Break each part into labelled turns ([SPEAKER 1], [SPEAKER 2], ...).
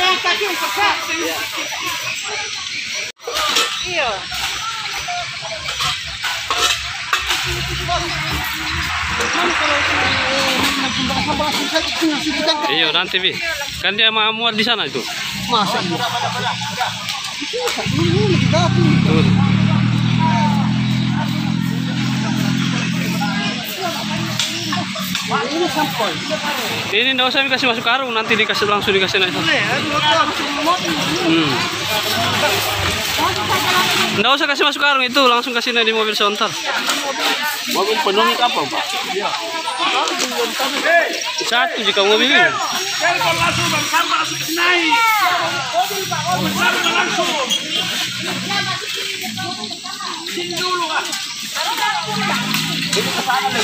[SPEAKER 1] Kaki. Iya.
[SPEAKER 2] Iya nanti bi. Kan dia mau muat di sana itu.
[SPEAKER 3] Masa iya?
[SPEAKER 2] Tuh.
[SPEAKER 3] Ini sampai.
[SPEAKER 2] Ini nggak usah dikasih masuk karung, nanti dikasih langsung dikasih naik. Hmm. Nggak usah kasih masuk karung itu, langsung kasih naik di mobil sebentar.
[SPEAKER 3] Mobil penuh apa, Pak?
[SPEAKER 2] Satu jika mobil ini.
[SPEAKER 4] Langsung
[SPEAKER 3] Ini ke sana.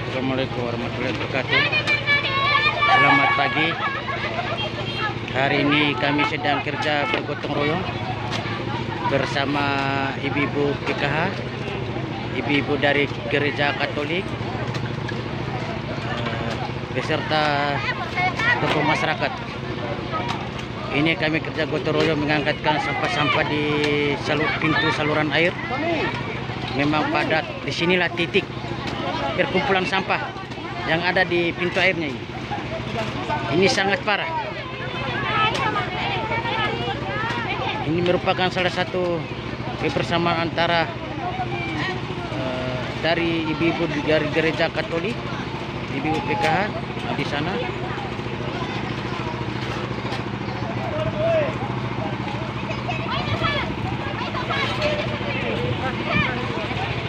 [SPEAKER 5] Assalamualaikum warahmatullahi wabarakatuh. Selamat pagi. Hari ini kami sedang kerja bergotong royong bersama ibu-ibu PKH, ibu-ibu dari gereja Katolik, eh, beserta tokoh masyarakat. Ini kami kerja gotong royong mengangkatkan sampah-sampah di salur, pintu saluran air. Memang padat. Di sinilah titik perkumpulan sampah yang ada di pintu airnya ini. Ini sangat parah. Ini merupakan salah satu kebersamaan antara eh, dari ibu-ibu dari gereja Katolik, ibu PKH di sana.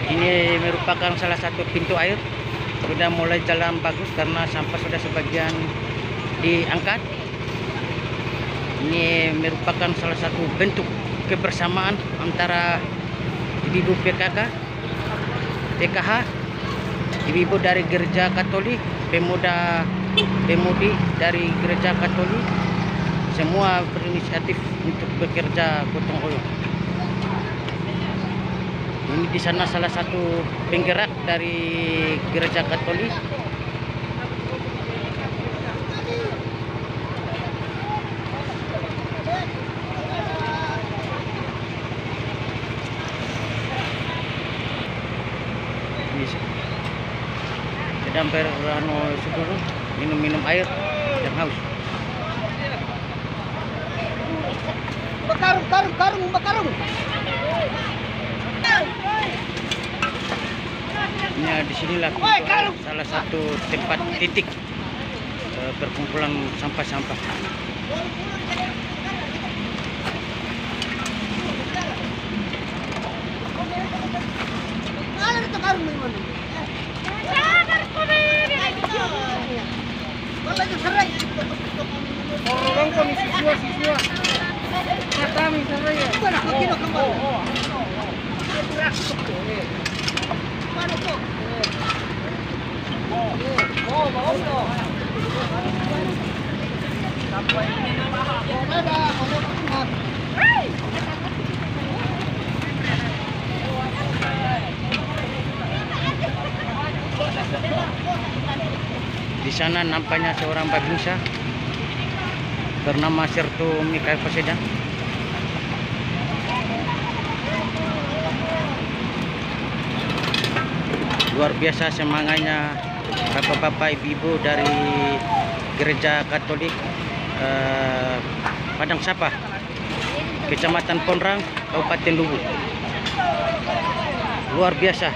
[SPEAKER 5] Ini merupakan salah satu pintu air sudah mulai jalan bagus karena sampah sudah sebagian diangkat. Ini merupakan salah satu bentuk kebersamaan antara ibu PKK, PKH, ibu-ibu dari gereja Katolik, pemuda pemudi dari gereja Katolik, semua berinisiatif untuk bekerja gotong royong. Ini di sana salah satu penggerak dari gereja Katolik. Sedang berano dulu minum-minum air yang haus.
[SPEAKER 3] Bakarung, karung, karung, bakarung.
[SPEAKER 5] Ini di sinilah salah satu tempat titik perkumpulan sampah-sampah.
[SPEAKER 3] Por mi sisiwa, sisiwa. Matami, saraya. Bueno, no quiero cambiar. Oh, oh. Qué brazo. Paro to. Oh, oh, vamos. Tampoco. Mira, baja. Mira, baja.
[SPEAKER 5] Di sana nampaknya seorang babinsa bernama Sertu Mikael Paseda. Luar biasa semangatnya bapak-bapak ibu-ibu dari gereja Katolik eh, Padang Sapa, Kecamatan Ponrang, Kabupaten Lubu. Luar biasa.